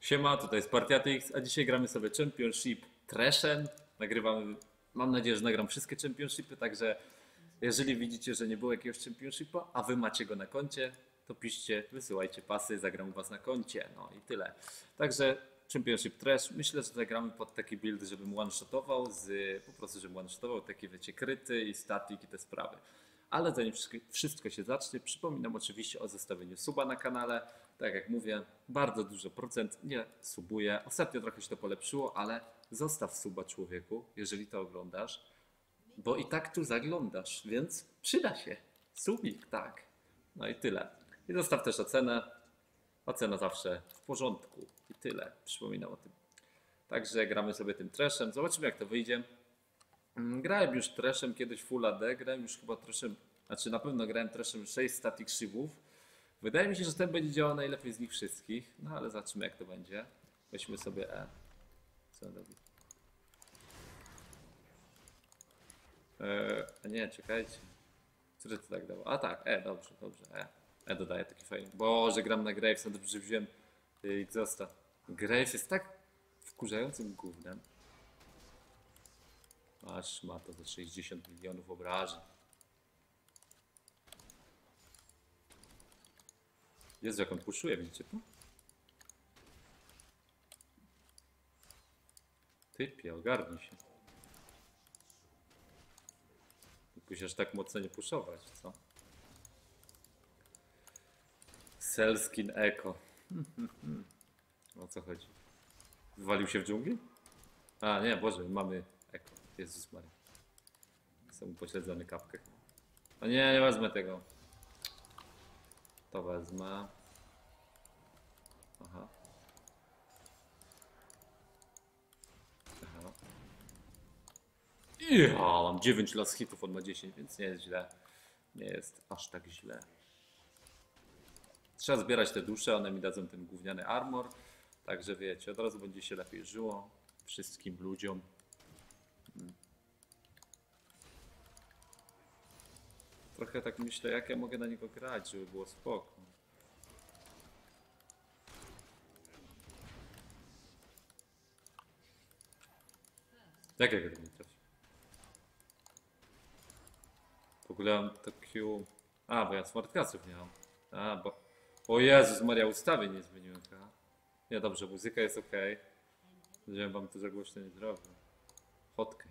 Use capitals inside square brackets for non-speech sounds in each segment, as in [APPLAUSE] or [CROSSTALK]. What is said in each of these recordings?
Siema, tutaj jest Partiatix, a dzisiaj gramy sobie Championship Trashen. Nagrywamy, mam nadzieję, że nagram wszystkie Championshipy, także jeżeli widzicie, że nie było jakiegoś Championshipa, a wy macie go na koncie, to piszcie, wysyłajcie pasy, zagram u was na koncie, no i tyle. Także Championship Trash, myślę, że zagramy pod taki build, żebym one-shotował, z, po prostu żebym one-shotował, takie wiecie, kryty i statik i te sprawy. Ale zanim wszystko się zacznie, przypominam oczywiście o zostawieniu suba na kanale. Tak jak mówię, bardzo dużo procent nie subuje. Ostatnio trochę się to polepszyło, ale zostaw suba człowieku, jeżeli to oglądasz, bo i tak tu zaglądasz, więc przyda się. Subik, tak. No i tyle. I zostaw też ocenę. Ocena zawsze w porządku. I tyle. Przypominam o tym. Także gramy sobie tym treszem. Zobaczymy jak to wyjdzie. Mm, Grałem już treszem kiedyś Full AD, grałem już chyba treszem, znaczy na pewno grałem treszem 6 static shivów. Wydaje mi się, że ten będzie działał najlepiej z nich wszystkich, no ale zobaczymy jak to będzie. Weźmy sobie E. Co on robi? Eee, a nie, czekajcie. Co to tak dało? A tak, E, dobrze, dobrze, E. E dodaje taki fajny. Boże, gram na Graves, no dobrze że wziąłem Exhausta. Graves jest tak wkurzającym gównem. Aż ma to za 60 milionów obrażeń. Jezu, jak on puszuje, widzicie to? Typie, ogarnij się. Aż tak mocno nie puszować, co? Selskin Echo. [LAUGHS] O co chodzi? Wywalił się w dżungli? A nie, Boże, mamy Echo. Jezus Maria. Jestem upośledzony kapkę. O nie, nie wezmę tego. To wezmę. Aha. Aha. Ja, mam 9 las hitów, on ma 10, więc nie jest źle. Nie jest aż tak źle. Trzeba zbierać te dusze, one mi dadzą ten gówniany armor. Także wiecie, od razu będzie się lepiej żyło. Wszystkim ludziom. Mm. Trochę tak myślę, jak ja mogę na niego grać, żeby było spoko. Jak nie? W ogóle mam to Q... A, bo ja smartcastów nie mam. A, bo... O Jezus Maria, ustawy nie zmieniłem chyba. Nie, dobrze, muzyka jest ok. Żebym wam to za głośno nie zrobił.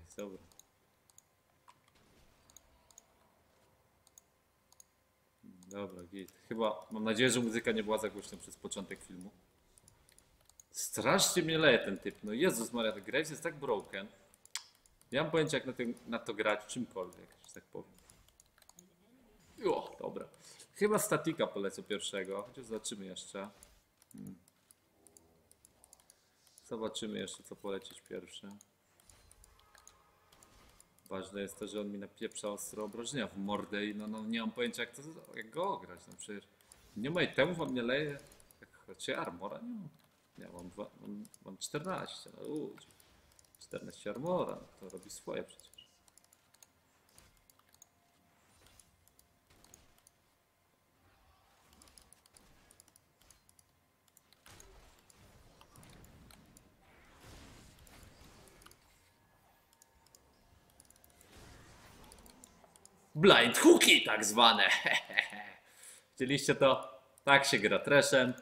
Jest dobra. Dobra, git. Chyba, mam nadzieję, że muzyka nie była za głośna przez początek filmu. Strasznie mnie leje ten typ. No Jezus Maria, ten Graves jest tak broken. Ja mam pojęcie jak na, tym, na to grać czymkolwiek, że tak powiem. O, dobra. Chyba statika polecę pierwszego, chociaż zobaczymy jeszcze. Hmm. Zobaczymy jeszcze co polecieć pierwsze. Ważne jest to, że on mi napieprza ostro obrażenia w mordę i no, no nie mam pojęcia jak, to, jak go ograć. No przecież nie ma itemów, on mnie leje. Jak, czy armora? Nie mam. Nie, mam, dwa, mam, mam 14, no ludzi. 14 armora, no to robi swoje przecież. Blind hooki tak zwane. [LAUGHS] Chcieliście to? Tak się gra treszem.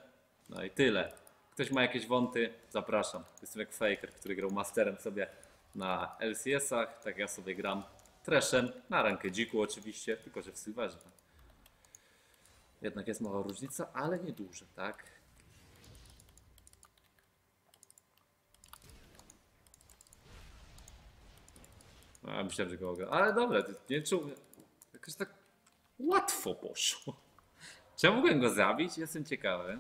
No i tyle. Ktoś ma jakieś wąty? Zapraszam. Jestem jak faker, który grał masterem sobie na LCS-ach. Tak ja sobie gram treszem. Na rankę dziku oczywiście, tylko że w Silverze. Jednak jest mała różnica, ale nie duża, tak? A, myślałem, że go ogra. Ale dobra, nie czuł. Jakoś tak łatwo poszło. Czy ja mogłem go zabić? Jestem ciekawy.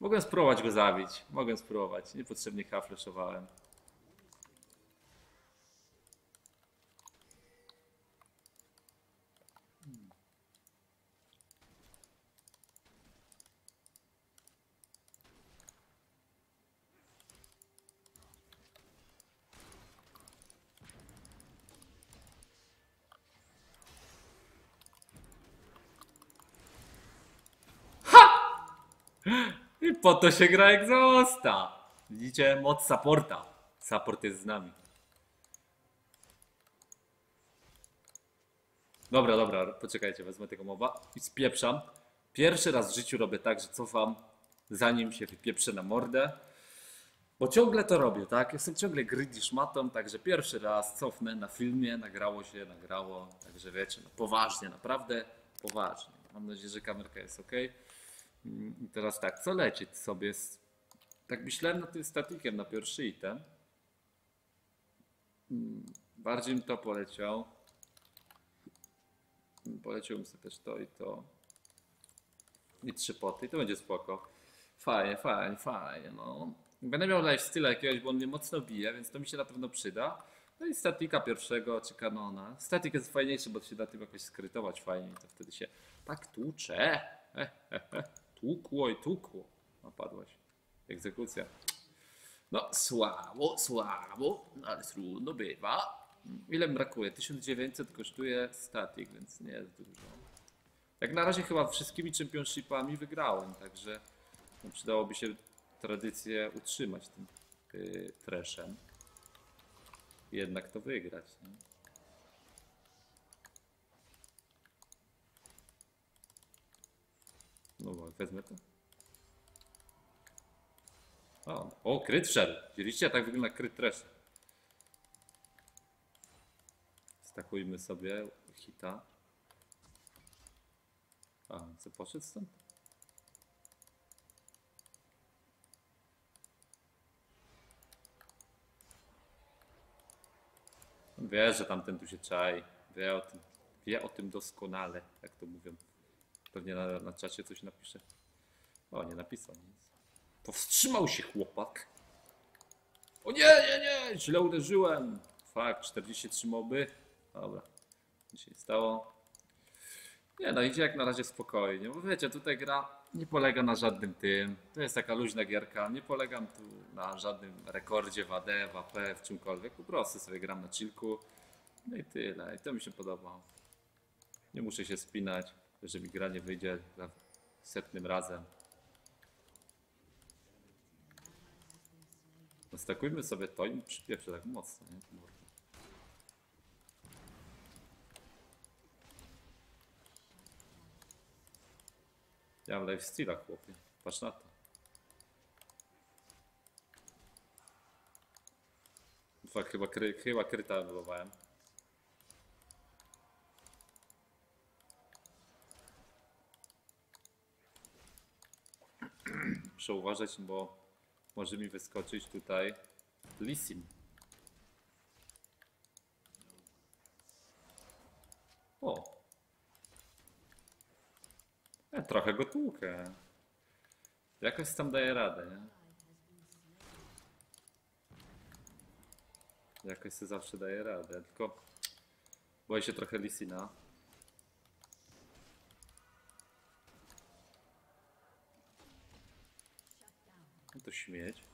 Mogłem spróbować go zabić. Mogłem spróbować. Niepotrzebnie flashowałem. I I po to się gra egzosta. Widzicie? Moc supporta. Support jest z nami. Dobra, dobra, poczekajcie, wezmę tego moba i spieprzam. Pierwszy raz w życiu robię tak, że cofam, zanim się wypieprzę na mordę. Bo ciągle to robię, tak? Jestem ciągle greedy szmatą, także pierwszy raz cofnę na filmie, nagrało się, nagrało, także wiecie, no poważnie, naprawdę poważnie. Mam nadzieję, że kamerka jest ok. I teraz tak, co lecieć sobie? z- Tak myślałem nad tym statikiem na pierwszy item. Mm, Bardziej mi to poleciał. Mm, Poleciał mi sobie też to i to. I trzy poty, i to będzie spoko. Fajnie, fajnie, fajnie, no. Będę miał lifestyle jakiegoś, bo on mnie mocno bije, więc to mi się na pewno przyda. No i statika pierwszego, czy kanona. Statik jest fajniejszy, bo się da tym jakoś skrytować fajnie i to wtedy się tak tłucze. He, he, he. Tłukło i tłukło. Napadłaś. Egzekucja. No, słabo, słabo, no ale trudno bywa. Ile brakuje? 1900 kosztuje statik, więc nie jest dużo. Jak na razie chyba wszystkimi championshipami wygrałem, także no, przydałoby się tradycję utrzymać tym yy, treszem. Jednak to wygrać. Nie? No wezmę to. O, o kryt wszedł. Widzieliście, tak wygląda kryt trash. Stakujmy sobie hita. A, co poszedł stąd? Wie, że tamten tu się czai. Wie o tym, wie o tym doskonale, jak to mówią. Pewnie na, na czacie coś napisze. O, nie napisał nic. Powstrzymał się chłopak. O nie, nie, nie, źle uderzyłem. Fakt, 43 moby. Dobra, nic się nie stało. Nie no, idzie jak na razie spokojnie, bo wiecie, tutaj gra nie polega na żadnym tym. To jest taka luźna gierka, nie polegam tu na żadnym rekordzie w AD, w AP, w czymkolwiek. Po prostu sobie gram na chillku. No i tyle, i to mi się podoba. Nie muszę się spinać, że mi gra nie wyjdzie za setnym razem. Nastakujmy sobie to i przypieprzę tak mocno, nie? Ja mam lifesteala, chłopie. Patrz na to. Fuck, chyba, kry, chyba kryta wylowałem. Muszę uważać, bo może mi wyskoczyć tutaj Lisim. O! Ja trochę go tłukę. Jakoś tam daje radę, nie? Jakoś sobie zawsze daje radę, tylko boję się trochę Lisina. Śmieć.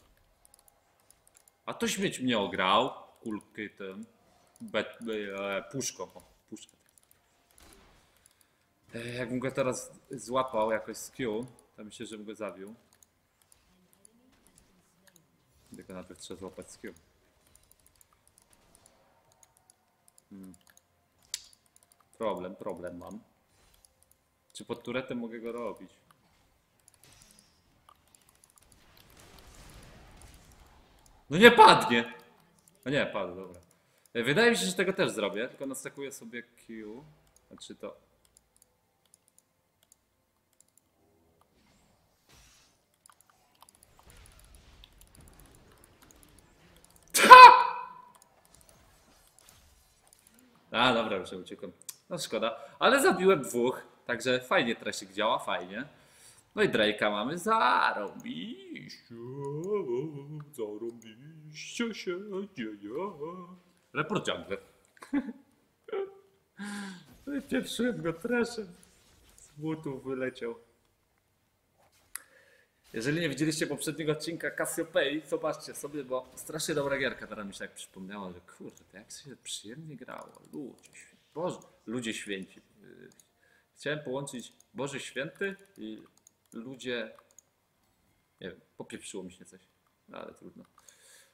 A to śmieć mnie ograł. Kulky ten. Bet, e, puszką. O, puszkę. E, jakbym go teraz złapał jakoś z Q, to myślę, że bym go zabił. Tylko najpierw trzeba złapać z Q. Hmm. Problem, problem mam. Czy pod turetem mogę go robić? No nie padnie! No nie, padł, dobra. E, Wydaje mi się, że tego też zrobię, tylko nastakuję sobie Q. Znaczy to... A, dobra, już uciekłem. No szkoda. Ale zabiłem dwóch, także fajnie Tresik działa, fajnie. No i Drake'a mamy zarobiście, zarobiście się dzieje. Report jungler. Wypieprzyłem [LAUGHS] go treszem. Z butów wyleciał. Jeżeli nie widzieliście poprzedniego odcinka Cassiopeii, zobaczcie sobie, bo strasznie dobra gierka. Teraz mi się tak przypomniała, że kurde, to jak się przyjemnie grało. Ludzie święci. Boże, ludzie święci. Yy, Chciałem połączyć Boże Święty i ludzie Nie wiem, popieprzyło mi się coś. No, ale trudno.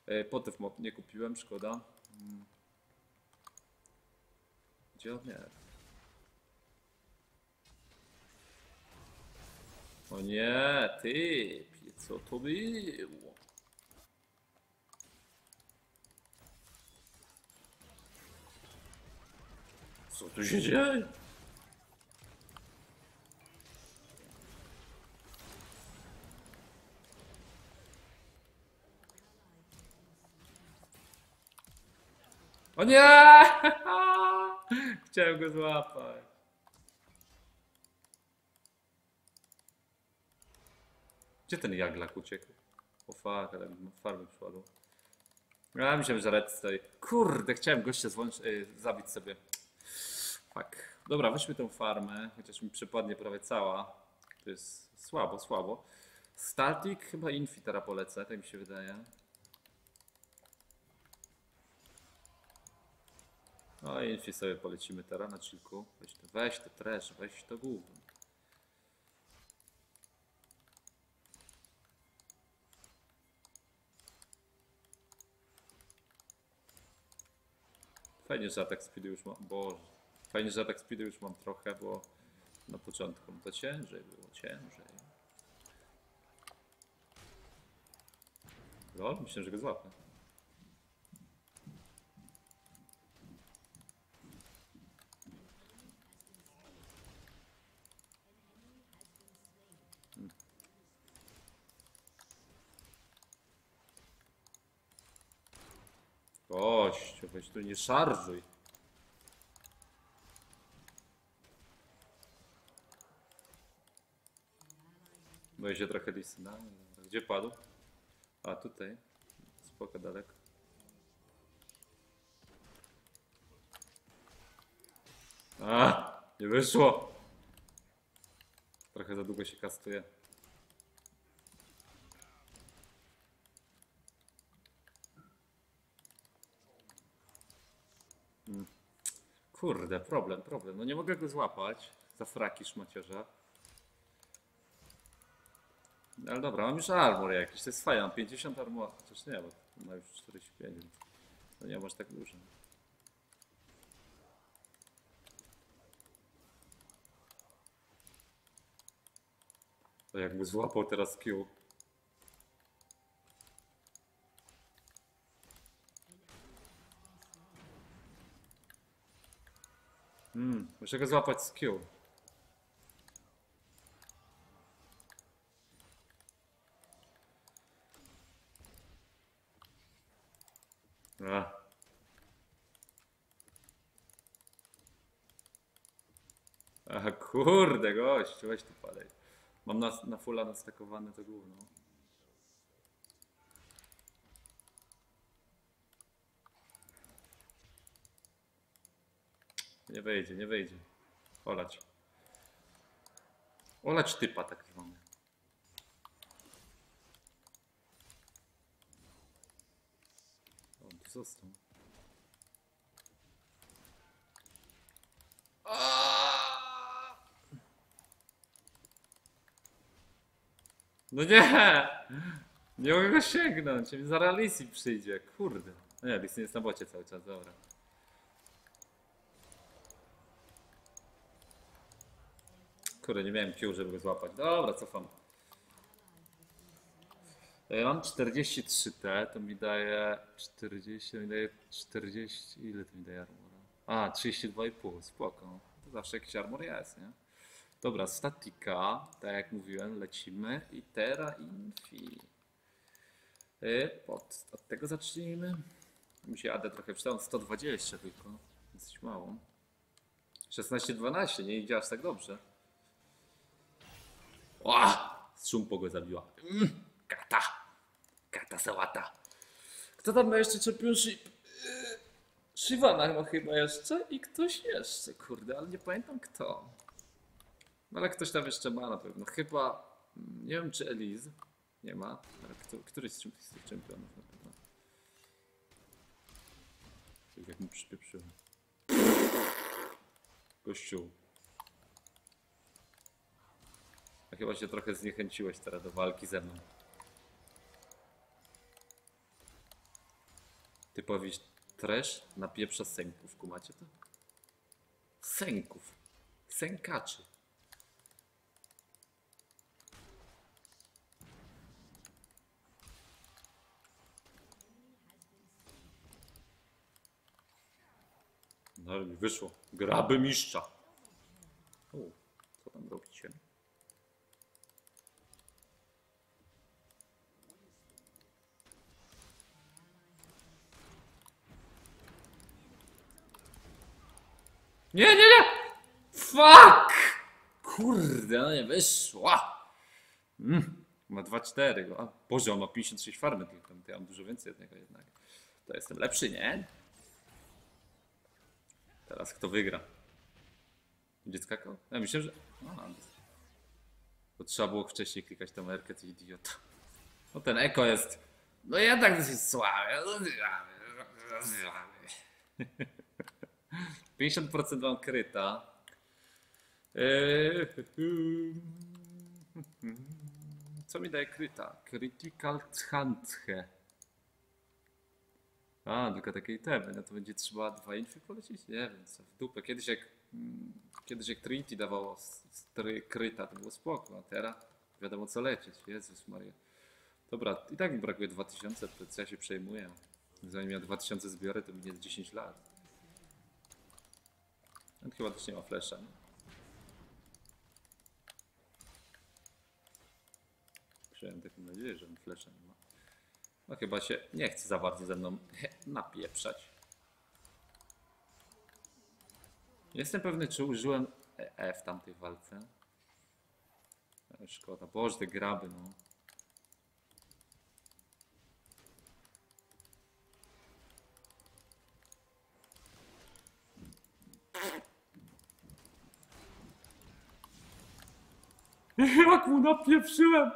E, Potyw mo- nie kupiłem, szkoda. Mm. Gdzie on jest? O nie, ty, co to było? Co tu się dzieje? Nie! [LAUGHS] Chciałem go złapać. Gdzie ten jaglak uciekł? O fuck, ale farmy przypadło. Ja myślałem, że red stoi. Kurde, chciałem gościa zwłącz, y, zabić sobie. Fuck. Dobra, weźmy tą farmę, chociaż mi przypadnie prawie cała. To jest słabo, słabo. Static, chyba Infi teraz polecę, tak mi się wydaje. No i Infi sobie polecimy teraz na chillku. Weź to, weź to trash, weź to gówno. Fajnie, że atak speedu już mam, Boże. Fajnie, że atak speedu już mam trochę, bo na początku to ciężej było, ciężej. Lol, myślę, że go złapę. Hmm. Gościu, weź tu nie szarżuj. Boję się trochę Lisyna. Gdzie padł? A tutaj. Spoko daleko. A, nie wyszło. Trochę za długo się kastuje. Kurde, problem, problem. No nie mogę go złapać za fraki szmaciarza. No Ale dobra, mam już armor jakiś, to jest fajne, mam 50 armor, chociaż nie, bo ma już 45, więc to nie masz tak dużo. To jakby złapał teraz Q. Hmm, muszę go złapać z Q. A. Aha, kurde, gościu, weź tu palej. Mam na, na fulla nastakowane to gówno. Nie wejdzie, nie wejdzie. Olać. Olać typa tak zwany. On tu został. No nie! Nie mogę go sięgnąć, mi zaraz Lisi przyjdzie, kurde. No nie, Lisi jest na bocie cały czas, dobra. Kurde, nie miałem Q, żeby go złapać. Dobra, cofam. Ja mam 43T, to mi daje 40, to mi daje 40, ile to mi daje armora? A, 32,5, spoko. To zawsze jakiś armor jest, nie? Dobra, statika, tak jak mówiłem, lecimy. I Terra Infi. Y, Od, od tego zacznijmy. Mi się AD trochę przydał, 120 tylko, dosyć mało. 16-12, nie idzie aż tak dobrze. Z szumpo go zabiła. Mm, kata! Kata sałata. Kto tam ma jeszcze championship? Yy, Shivana ma chyba jeszcze i ktoś jeszcze, kurde, ale nie pamiętam kto. No ale ktoś tam jeszcze ma na pewno. Chyba, mm, nie wiem czy Eliz. Nie ma, ale kto, któryś z tych czempionów na pewno. Tak jak mu przypieprzyłem. Gościu. A chyba się trochę zniechęciłeś teraz do walki ze mną. Typowi trash na pieprza sęków, kumacie to? Sęków. Sękaczy. No i wyszło. Graby mistrza. U, co tam robicie? Nie, nie, nie! Fuck! Kurde, no nie wyszła. Mm, ma 2-4 go. A, Boże, on ma 56 farmy tylko. Ja mam dużo więcej od niego jednak. To jestem lepszy, nie? Teraz kto wygra? Będzie skakał? Ja myślę, że... A, to trzeba było wcześniej klikać tą erkę, ty idiota. No ten eko jest... No jednak dosyć słaby. 50% mam kryta. Eee, Co mi daje kryta? Critical Handhe. A, tylko takie itemy. No to będzie trzeba dwa infy polecić? Nie wiem, co w dupę. Kiedyś jak, mm, kiedyś jak Trinity dawało kryta, to było spoko, a teraz wiadomo co lecieć. Jezus Maria. Dobra, i tak mi brakuje 2000, to ja się przejmuję. Zanim ja 2000 zbiorę, to minie 10 lat. On chyba też nie ma flesza. Nie? Przyjąłem taką nadzieję, że on flesza nie ma. No chyba się nie chce za bardzo ze mną [LAUGHS] napieprzać. Jestem pewny, czy użyłem E w tamtej walce. Szkoda. Boże, te graby, no. [LAUGHS] Jak mu napieprzyłem!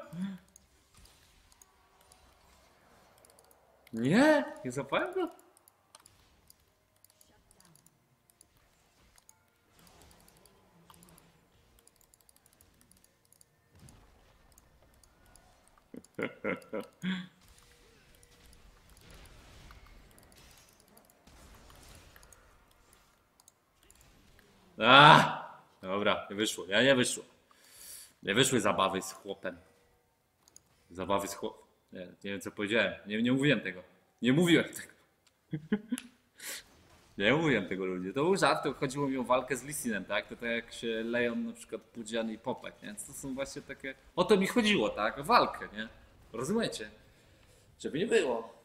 Nie, nie zapałem go. [LAUGHS] A, dobra, nie wyszło, ja nie wyszło. Wyszły zabawy z chłopem. Zabawy z chłopem. Nie, nie wiem co powiedziałem. Nie, nie mówiłem tego. Nie mówiłem tego. [LAUGHS] nie mówiłem tego ludzie. To był żart, to chodziło mi o walkę z Lisinem, tak? To tak jak się leją na przykład Pudzian i Popek, nie? To są właśnie takie... O to mi chodziło, tak? O walkę, nie? Rozumiecie? Żeby nie było.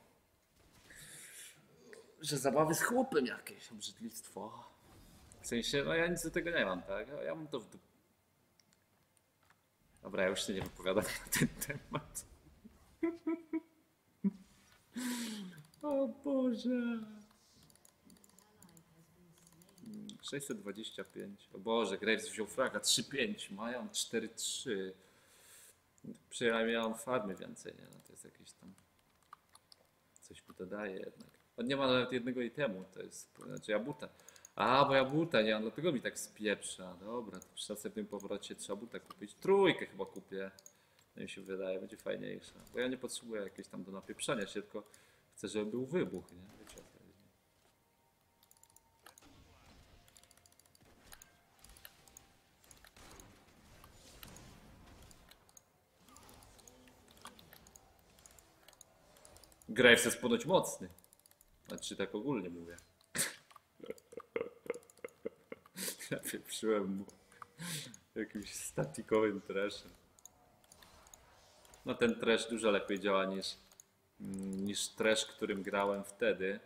Że zabawy z chłopem jakieś, obrzydlistwo. W sensie, no ja nic do tego nie mam, tak? Ja mam to w dup- Dobra, ja już się nie wypowiadam na ten temat. o Boże. Mm, 625. O Boże, Graves wziął fraga 3-5, mają 4-3. Przynajmniej ja mam farmy więcej, nie? No to jest jakieś tam... Coś mu to daje jednak. On nie ma nawet jednego itemu, to jest... Znaczy jabuta. A, bo jabuta nie, mam, dlatego mi tak spieprza. Dobra, to przy następnym powrocie trzeba buta kupić. Trójkę chyba kupię. To mi się wydaje, będzie fajniejsza. Bo ja nie potrzebuję jakieś tam do napieprzania się, tylko chcę, żeby był wybuch, nie? Wiecie. Graves jest ponoć mocny. Znaczy tak ogólnie mówię. Ja pieprzyłem mu jakimś statikowym trashem. No ten trash dużo lepiej działa niż, niż trash, którym grałem wtedy.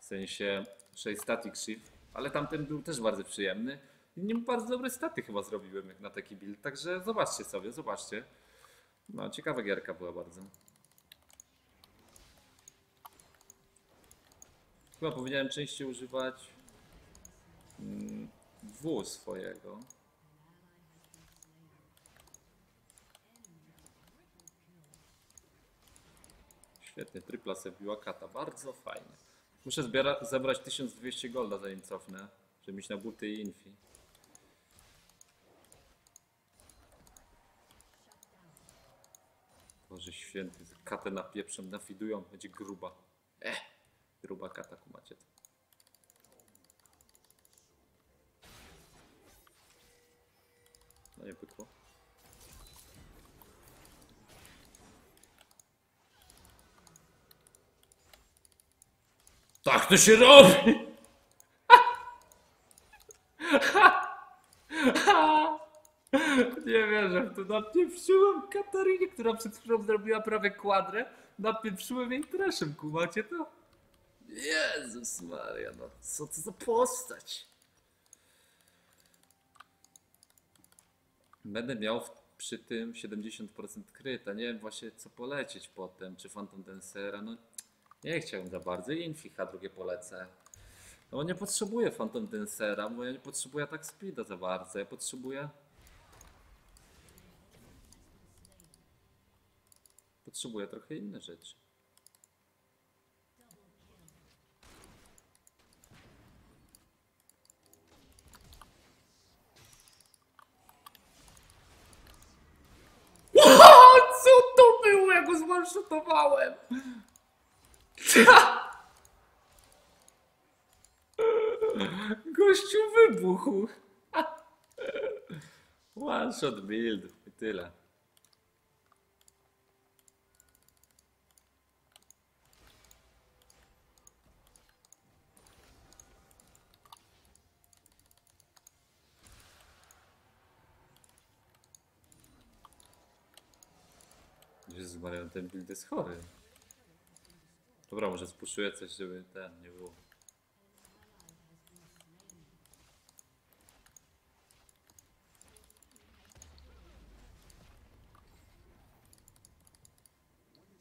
W sensie 6 static shift, ale tamten był też bardzo przyjemny. I bardzo dobre staty chyba zrobiłem jak na taki build, także zobaczcie sobie, zobaczcie. No ciekawa gierka była bardzo. Chyba powinienem częściej używać mm, W swojego. Świetnie, tripla sobie biła kata, bardzo fajnie. Muszę zbiera, zebrać 1200 golda zanim cofnę, żeby mieć na buty i infi. Boże święty, katę na pieprzem nafidują, będzie gruba. Eh. Gruba kataku macie. No nie pykło. Tak to się robi! Nie wierzę w to. Napieprzyłem Katarynie, która przed chwilą zrobiła prawie kwadrę. Napieprzyłem jej treszem, kumacie to? Jezus Maria, no co to za postać? Będę miał przy tym 70% kryta. Nie wiem właśnie co polecieć potem. Czy Phantom Dancera? No nie chciałem za bardzo. I Inficha drugie polecę. No nie potrzebuję Phantom Dancera, bo ja nie potrzebuję tak speeda za bardzo. Ja potrzebuję... Potrzebuję trochę inne rzeczy. Co to było? Ja go zwanshotowałem! Gościu wybuchł. [LAUGHS] One shot build i tyle. Maria, ten build jest chory. Dobra, może spuszuję coś, żeby ten nie było.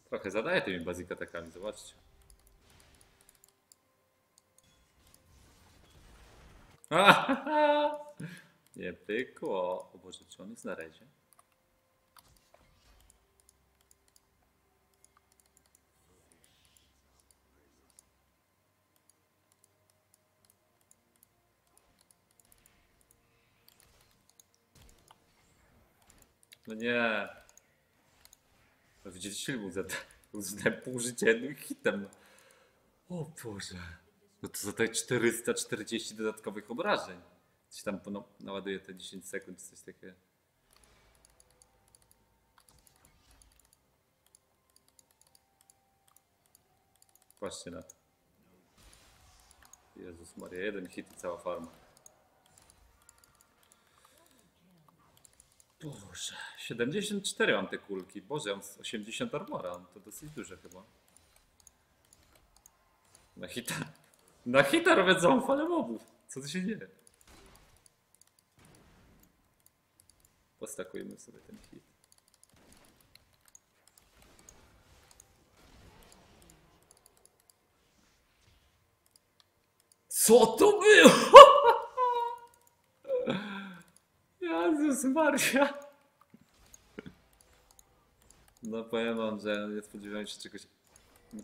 Trochę zadaję tymi basic atakami, zobaczcie. [LAUGHS] Nie pykło. O Boże, czy on jest na? No nie. No widzieliście, był za, pół życia jednym hitem. O Boże. No to za te 440 dodatkowych obrażeń. Coś tam naładuje te 10 sekund, coś takiego. Patrzcie na to. Jezus Maria, jeden hit i cała farma. Boże, 74 mam te kulki. Boże, mam z 80 armora. To dosyć duże chyba. Na hita. Na hita robię falę mobów. Co tu się dzieje? Postakujmy sobie ten hit. Co to było? [LAUGHS] Jezus. No powiem wam, że nie spodziewałem się czegoś,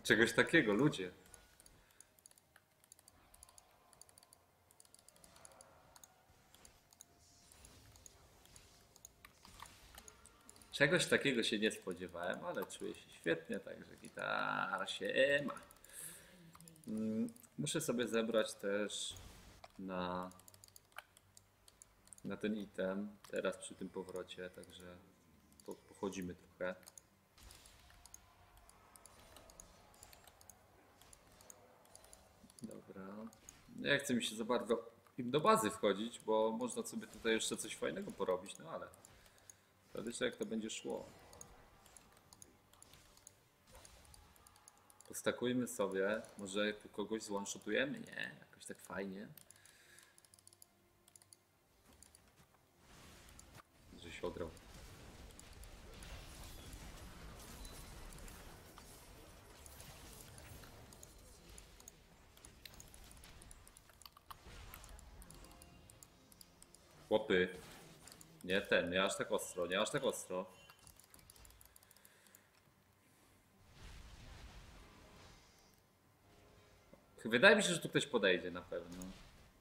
czegoś takiego, ludzie. Czegoś takiego się nie spodziewałem, ale czuję się świetnie, także gitara się ma. Mm, Muszę sobie zebrać też na, na ten item teraz przy tym powrocie, także po, pochodzimy trochę. Dobra. Nie chce mi się za bardzo do bazy wchodzić, bo można sobie tutaj jeszcze coś fajnego porobić, no ale wtedy jak to będzie szło. Postakujmy sobie, może kogoś zone-shotujemy, nie? Jakoś tak fajnie. Się ograł. Chłopy. Nie ten, nie aż tak ostro, nie aż tak ostro. Wydaje mi się, że tu ktoś podejdzie na pewno.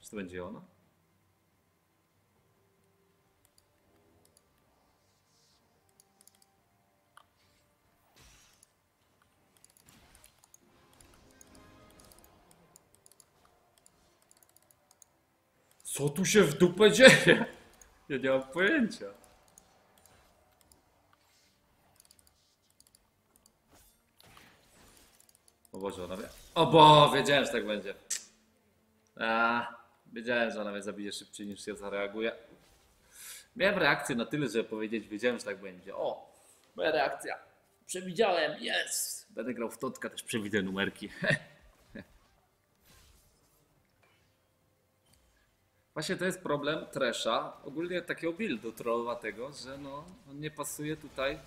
Czy to będzie ona? Co tu się w dupę dzieje? Ja nie mam pojęcia. O Boże, ona wie. O bo, wiedziałem, że tak będzie. A, wiedziałem, że ona mnie zabije szybciej niż ja zareaguję. Miałem reakcję na tyle, żeby powiedzieć, wiedziałem, że tak będzie. O, moja reakcja. Przewidziałem, jest. Będę grał w Totka, też przewidzę numerki. [LAUGHS] Właśnie to jest problem Tresha, ogólnie takiego buildu trollowatego, że no, on nie pasuje tutaj.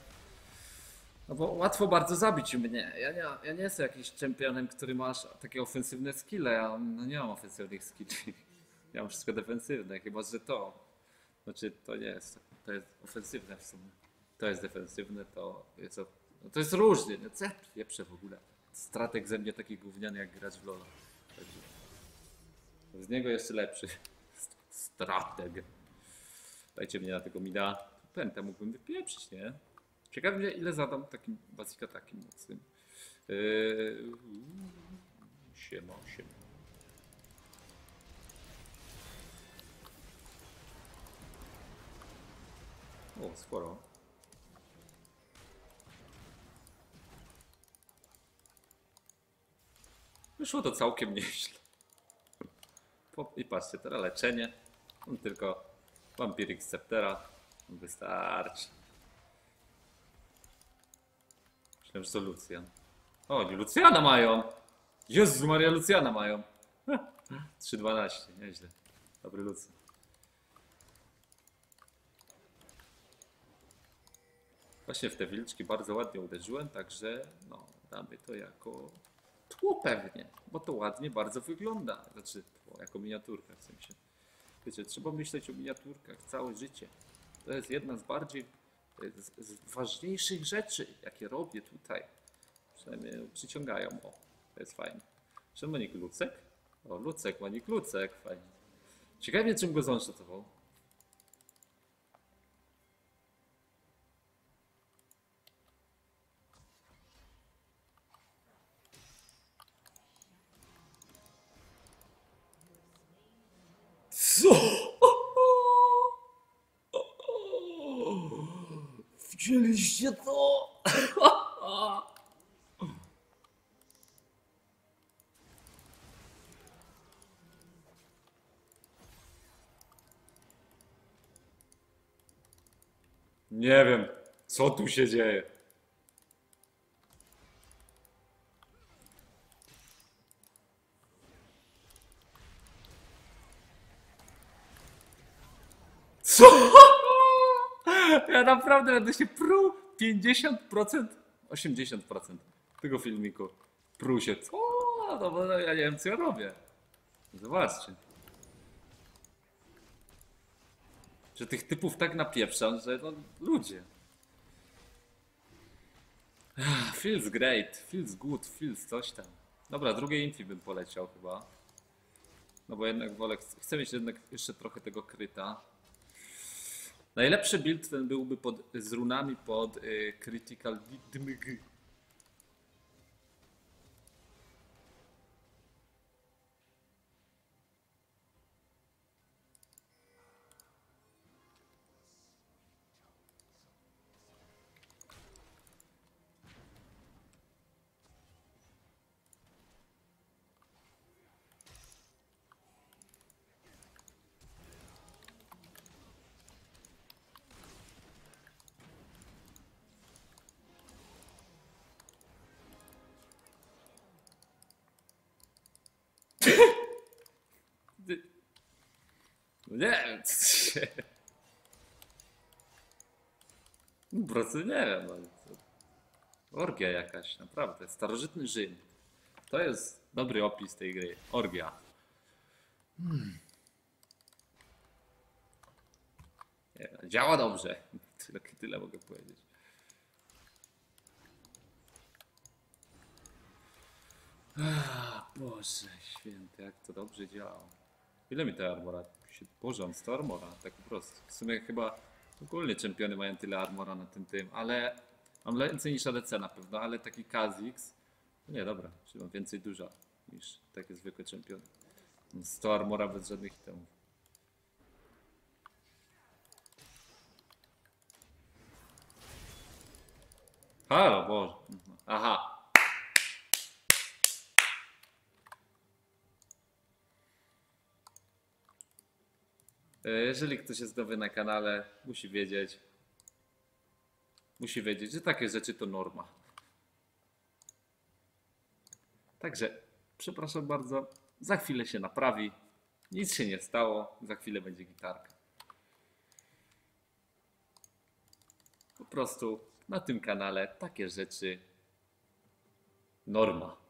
No bo łatwo bardzo zabić mnie. Ja nie, ja nie jestem jakimś czempionem, który ma aż takie ofensywne skille. Ja no nie mam ofensywnych skilli. [LAUGHS] Ja mam wszystko defensywne, chyba że to. Znaczy to nie jest. To jest ofensywne w sumie. To jest defensywne, to jest. No to jest różnie. No co ja pieprzę w ogóle. Stratek ze mnie taki gówniany jak grać w LoL. Z niego jeszcze lepszy. Strateg. Dajcie mnie na tego mida. Pętę mógłbym wypieprzyć, nie? Ciekawe mnie, ile zadam takim basika takim mocnym. Yy, siema, siema. O, sporo. Wyszło to całkiem nieźle. I patrzcie, teraz leczenie. Mam tylko Vampiric Sceptera. Wystarczy. Myślałem, że to Lucian. O, oni Luciana mają! Jezus Maria, Luciana mają! [LAUGHS] 3.12, nieźle. Dobry Lucian. Właśnie w te wilczki bardzo ładnie uderzyłem, także no, damy to jako tło pewnie, bo to ładnie bardzo wygląda. Znaczy, tło, jako miniaturka w sensie. Trzeba myśleć o miniaturkach całe życie. To jest jedna z bardziej, e, z, z ważniejszych rzeczy, jakie robię tutaj. Przynajmniej przyciągają. O, to jest fajne. Czemu nie Lucek? O, Lucek, Manik Lucek, fajnie. Ciekawie, czym go zonszotował. Wzięliście to? Nie wiem, co tu się dzieje. Co? Ja naprawdę będę się pruł 50%, 80% tego filmiku. Pruł się. Co? No bo ja nie wiem, co ja robię. Zobaczcie. Że tych typów tak napieprzam, że no ludzie. Ah, Feels great, feels good, feels coś tam. Dobra, drugie infi bym poleciał chyba. No bo jednak wolę, chcę mieć jednak jeszcze trochę tego kryta. Najlepszy build ten byłby pod, z runami pod y, Critical Dmg. No nie wiem, co się... Po nie wiem. No. Orgia jakaś, naprawdę. Starożytny Rzym. To jest dobry opis tej gry. Orgia. Hmm. Nie, działa dobrze. [LAUGHS] Tyle, tyle mogę powiedzieć. Ah, Boże święty, jak to dobrze działa. Ile mi ta armora? Boże, on 100 armora, tak po prostu. W sumie chyba Ogólnie czempiony mają tyle armora na tym tym, ale mam więcej niż ADC na pewno, ale taki Kazix, no nie dobra, czyli mam więcej dużo niż takie zwykłe czempiony. 100 armora bez żadnych itemów. Halo, Boże. Aha. Jeżeli ktoś jest nowy na kanale, musi wiedzieć, musi wiedzieć, że takie rzeczy to norma. Także, przepraszam bardzo, za chwilę się naprawi. Nic się nie stało, za chwilę będzie gitarka. Po prostu na tym kanale takie rzeczy norma.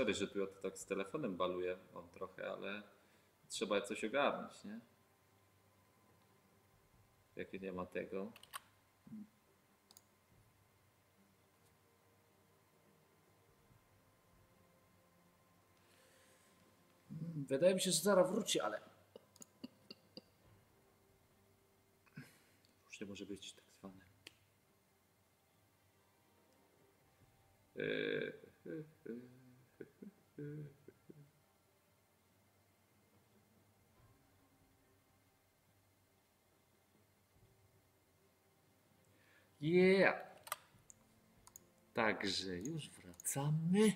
Sorry, że tu ja to tak z telefonem baluję on trochę, ale trzeba coś ogarnąć, nie? Jak nie ma tego. Wydaje mi się, że zaraz wróci, ale. Już nie może być tak zwane. Yy, Yeah! Także już wracamy.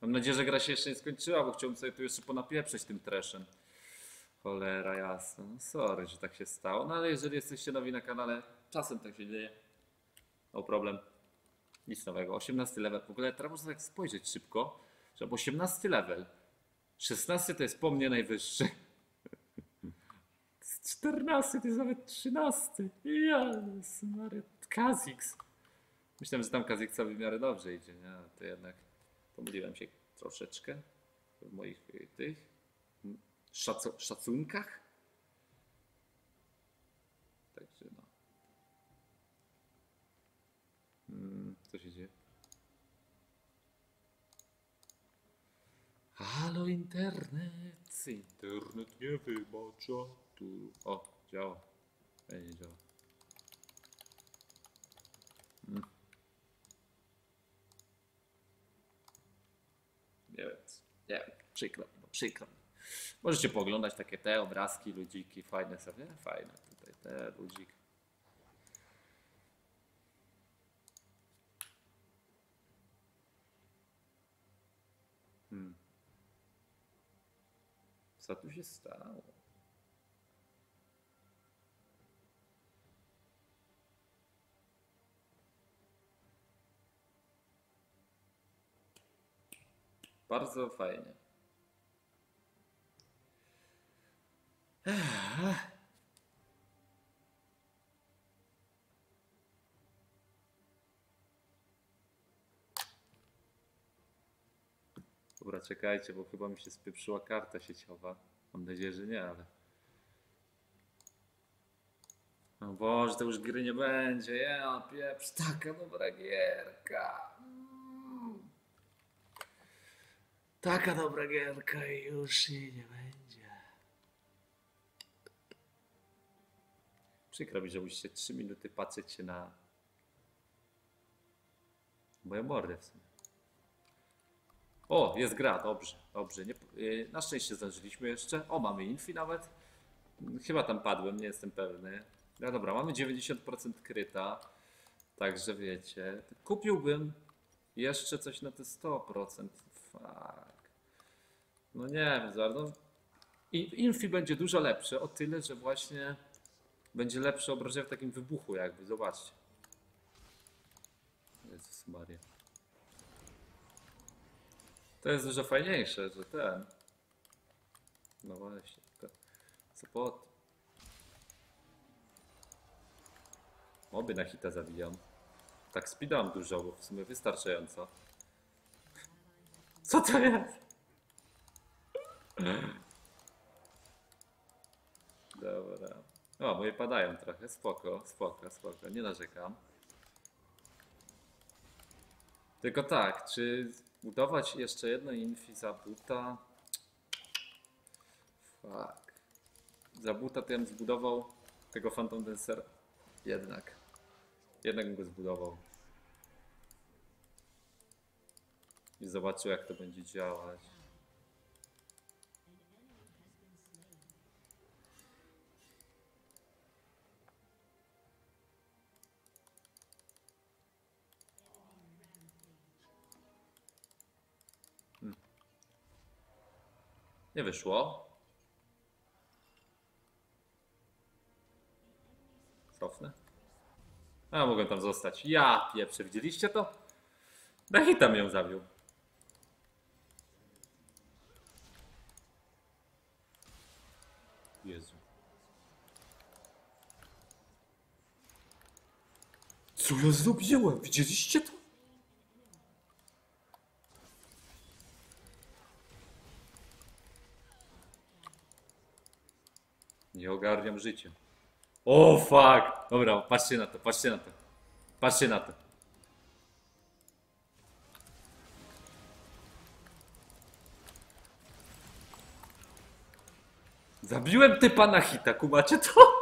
Mam nadzieję, że gra się jeszcze nie skończyła, bo chciałbym sobie tu jeszcze ponapieprzeć tym treszem. Cholera jasna. No sorry, że tak się stało. No ale jeżeli jesteście nowi na kanale, czasem tak się dzieje. No problem. Nic nowego. 18 level. W ogóle teraz można tak spojrzeć szybko, że 18 level. 16 to jest po mnie najwyższy. [LAUGHS] 14 to jest nawet 13. Jezus Maria. Kazix. Myślałem, że tam Kaziksa w miarę dobrze idzie, nie? To jednak pomyliłem się troszeczkę w moich y, tych szacu- szacunkach. Także no. Mm, Co się dzieje? Halo internet, internet nie wybacza. Tu, o, działa. Ej, nie działa. Mm. Nie wiem, nie wiem, przykro no przykro. Możecie pooglądać takie te obrazki, ludziki, fajne sobie, fajne tutaj, te ludzik. Hmm. Co tu się stało? Bardzo fajnie. Ech. Dobra, czekajcie, bo chyba mi się spieprzyła karta sieciowa. Mam nadzieję, że nie, ale... No Boże, to już gry nie będzie. Ja pieprz, taka dobra gierka. Mm. Taka dobra gierka i już jej nie będzie. Przykro mi, że musicie 3 minuty patrzeć się na moją mordę w sumie. O, jest gra, dobrze, dobrze. Nie, yy, na szczęście zdążyliśmy jeszcze. O, mamy infi nawet. Chyba tam padłem, nie jestem pewny. No dobra, mamy 90% kryta. Także wiecie. Kupiłbym jeszcze coś na te 100%. Fuck. No nie wiem, no. I- Infi będzie dużo lepsze, o tyle, że właśnie będzie lepsze obrażenie w takim wybuchu jakby, zobaczcie. Jezus Maria. To jest dużo fajniejsze, że ten. No właśnie, po tym? Moby na hita zabijam. Tak speedam dużo, bo w sumie wystarczająco. Co to jest? Dobra. O, moje padają trochę, spoko, spoko, spoko, nie narzekam. Tylko tak, czy budować jeszcze jedno infi za buta? Fuck. Za buta to ja bym zbudował tego Phantom Dancera. Jednak. Jednak bym go zbudował. I zobaczył jak to będzie działać. Nie wyszło. Cofnę. A, mogę tam zostać. Ja pieprzę, widzieliście to? Na hita ją zabił. Jezu. Co ja zrobiłem? Widzieliście to? Nie ogarniam życia. O fuck! Dobra, patrzcie na to, patrzcie na to. Patrzcie na to. Zabiłem typa na hita, kumacie to? [LAUGHS]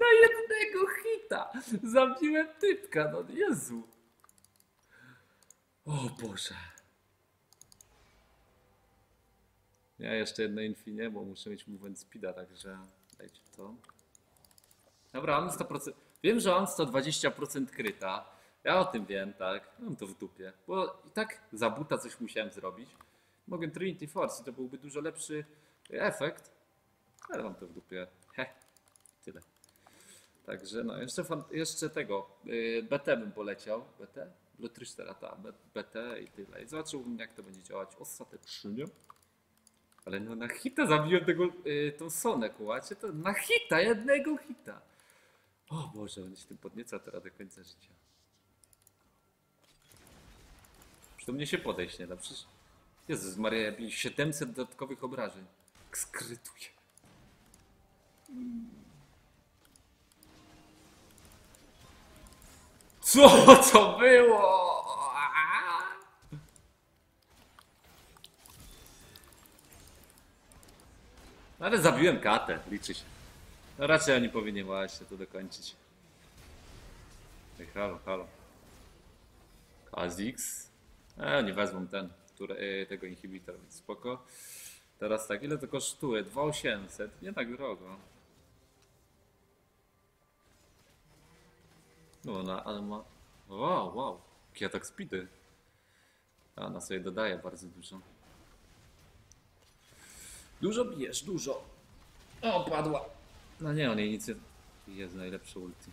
Na jednego hita! Zabiłem typka, no Jezu. O Boże. Ja jeszcze jedno infinie, bo muszę mieć movement speeda, także dajcie to. Dobra, mam 100%. Wiem, że mam 120% kryta. Ja o tym wiem, tak. Mam to w dupie. Bo i tak za buta coś musiałem zrobić. Mogę Trinity Force i to byłby dużo lepszy efekt. Ale mam to w dupie. He. Tyle. Także no, jeszcze, jeszcze tego. Yy, BT bym poleciał. BT? Blotrystera, ta. BT i tyle. I zobaczyłbym jak to będzie działać ostatecznie. Ale no na hita zabiłem tego, yy, tą Sonę, kułacie? To na hita, jednego hita. O Boże, będę się tym podniecał teraz do końca życia. Do mnie się podejść nie da, przecież... Jezus Maria, ja miałem 700 dodatkowych obrażeń. Skrytuje. Co to było? Ale zabiłem katę, liczy się. No raczej ja nie powinien właśnie to dokończyć. Ej, halo, halo. Kha'Zix. E, nie wezmą ten, który, e, tego inhibitor, więc spoko. Teraz tak, ile to kosztuje? 2800, nie tak drogo. No, na, ale ma... Wow, wow. Jaki atak speedy. A, ona sobie dodaje bardzo dużo. Dużo bijesz, dużo. O, padła. No nie, on jej nic nie... Jest najlepszy ulti.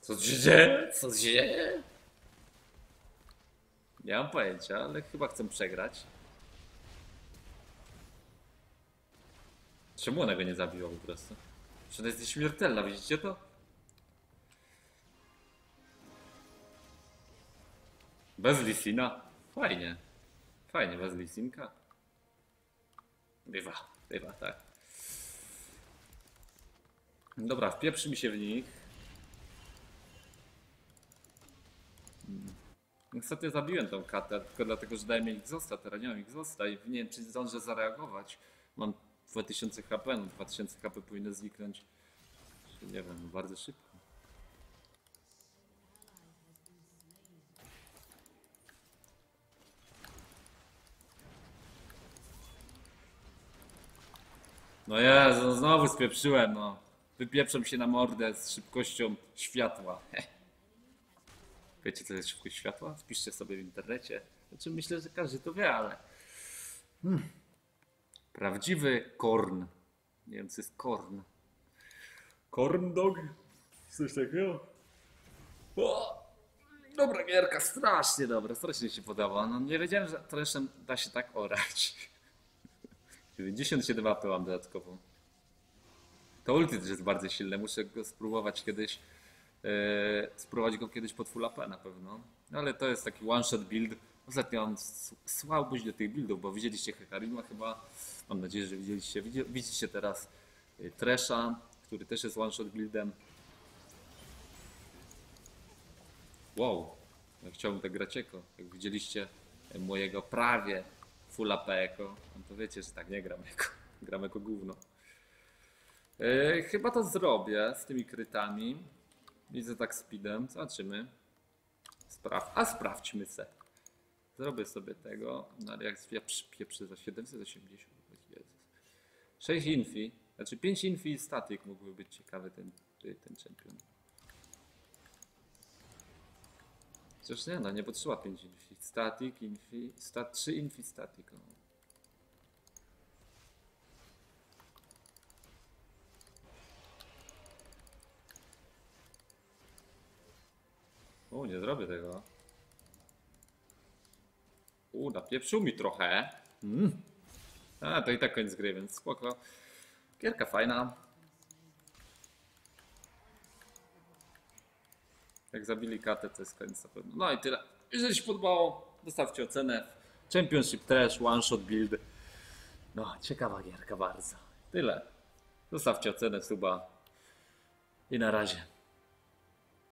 Co się dzieje? Co się dzieje? Nie mam pojęcia, ale chyba chcę przegrać. Czemu ona go nie zabiła po prostu? Że ona jest nieśmiertelna, widzicie to? Bez Lisina? Fajnie. Fajnie, bez Lisinka. Bywa, bywa, tak. Dobra, wpieprzy mi się w nich. Hmm. Niestety zabiłem tą katę, tylko dlatego, że dałem jej Xosta, teraz nie mam Xosta i nie wiem, czy zdążę zareagować. Mam 2000 HP, no 2000 HP powinno zniknąć, nie wiem, bardzo szybko. No Jezu, no znowu spieprzyłem, no. Wypieprzam się na mordę z szybkością światła. [LAUGHS] Wiecie, co jest szybkość światła? Wpiszcie sobie w internecie. Znaczy, myślę, że każdy to wie, ale... Hmm. Prawdziwy korn. Nie wiem, co jest korn. Korn dog? Coś takiego? O! Dobra gierka, strasznie dobra, strasznie się podoba. No nie wiedziałem, że treszem da się tak orać. 97 AP mam dodatkowo. To ulti też jest bardzo silne, muszę go spróbować kiedyś. E, spróbować go kiedyś pod full AP na pewno. Ale to jest taki one shot build. Ostatnio mam słabość do tych buildów, bo widzieliście Hekarima chyba. Mam nadzieję, że widzieliście. Widzi- Widzicie teraz y, Tresha, który też jest one shot buildem. Wow, chciałbym tak grać eko. Jak widzieliście e, mojego prawie full AP eko, no to wiecie, że tak nie gram eko. [LAUGHS] Gram jako gówno. Yy, chyba to zrobię z tymi krytami. Widzę tak speedem. Zobaczymy. Spraw. A sprawdźmy se. Zrobię sobie tego. No jak ja przypieprzę za 780. Jezus. 6 infi. Znaczy 5 infi i statyk mógłby być ciekawy ten, ten czempion. Chociaż nie, no nie potrzeba 5 infi. Static, infi, stat, 3 infi, static. No. U, nie zrobię tego. U, napieprzył mi trochę. Mm. A, to i tak koniec gry, więc spoko. Gierka fajna. Jak zabili katę, to jest koniec na pewno. No i tyle. Jeżeli się podobało, dostawcie ocenę. Championship Trash, One Shot Build. No, ciekawa gierka bardzo. Tyle. Zostawcie ocenę, suba. I na razie.